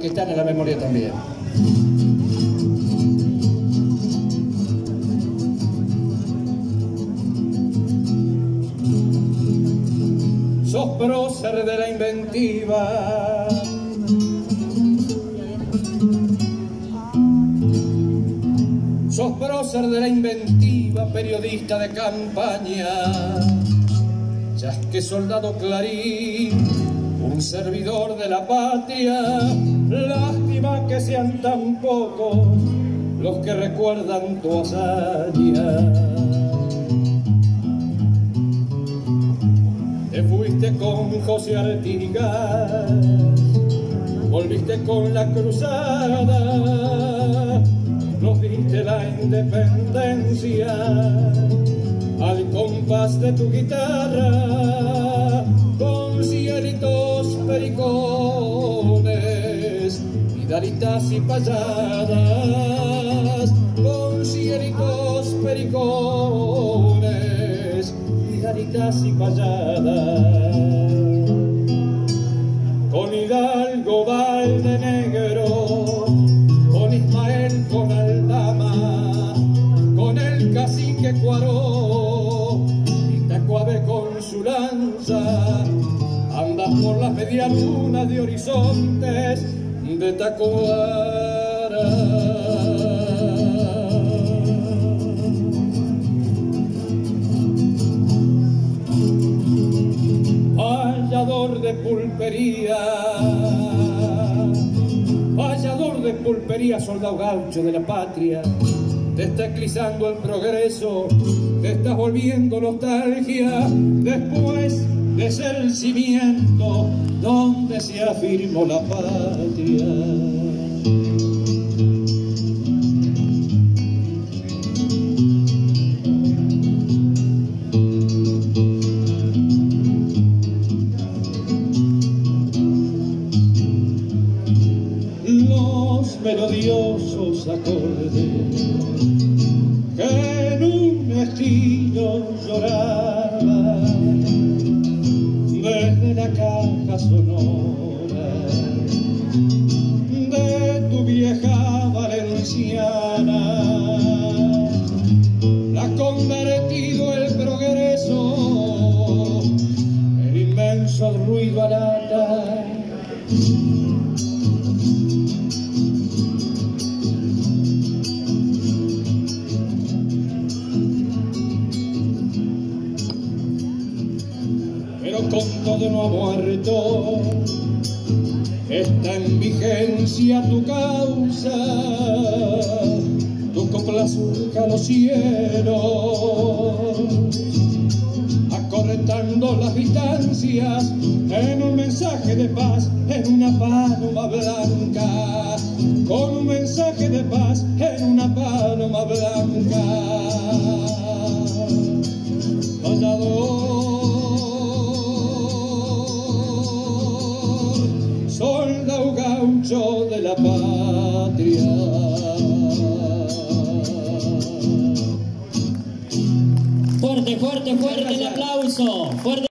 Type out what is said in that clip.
que están en la memoria también. Sos prócer de la inventiva. Sos prócer de la inventiva, periodista de campaña. Ya que soldado clarín, un servidor de la patria. Lástima que sean tan pocos los que recuerdan tu hazaña. Te fuiste con José Artigas, volviste con la cruzada, nos diste la independencia al compás de tu guitarra, vidalitas y payadas, con pericones, vidalitas y payadas. Por las medialunas de horizontes de Tacuara. De pulpería, vallador de pulpería, soldado gaucho de la patria, te está eclizando el progreso, te estás volviendo nostalgia, después ser el donde se afirmó la patria. los melodiosos acordes que en un estilo lloraban sonó pero con todo no muerto. Está en vigencia tu causa, tu copla surca los cielos, acorrentando las distancias en un mensaje de paz, en una paloma blanca, con un mensaje de paz en una paloma blanca. La patria. Fuerte, fuerte, fuerte el aplauso. Fuerte.